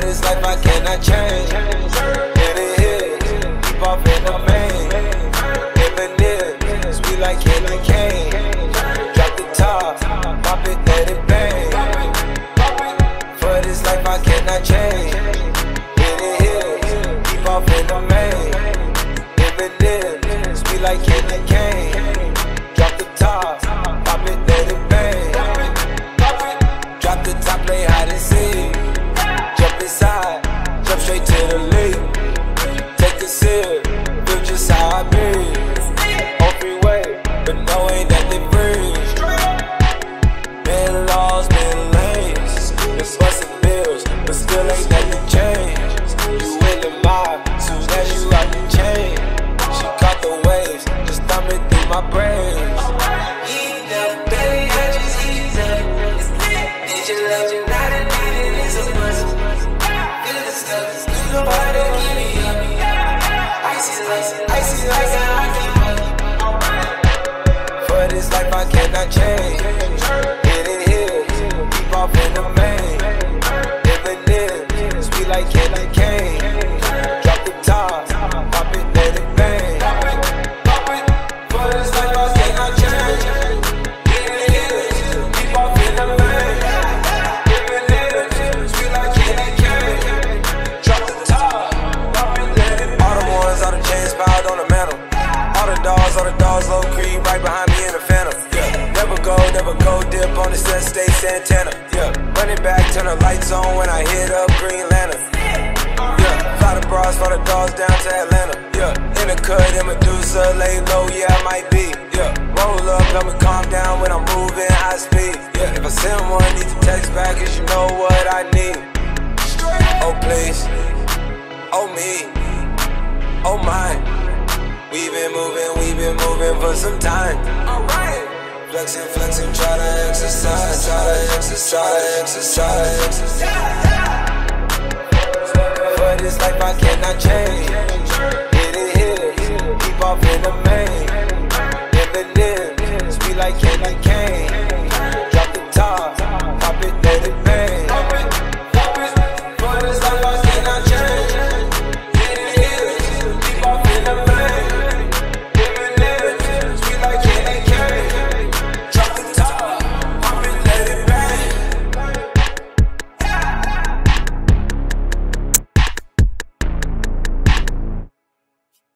This life I cannot change. In the hills, keep off in the main. Eminem, sweet like candy cane. Drop the top, pop it, let it bang. Straight to the lead. For this life I cannot change. Low creep right behind me in the phantom. Yeah. Never go, never go dip on the set, stay Santana. Yeah. Running back, turn the lights on when I hit up Green Lantern. Yeah. Fly the bras, fly the dogs down to Atlanta. Yeah. In the cut, in Medusa, lay low, yeah, I might be. Yeah. Roll up, help me calm down when I'm moving high speed. Yeah. If I send one, need to text back, cause you know what I need. Oh, please. Oh, me. Oh, my. Been moving for some time. Alright. Flexing, flexing, try to exercise, try to exercise, try exercise, exercise. For this life I cannot change.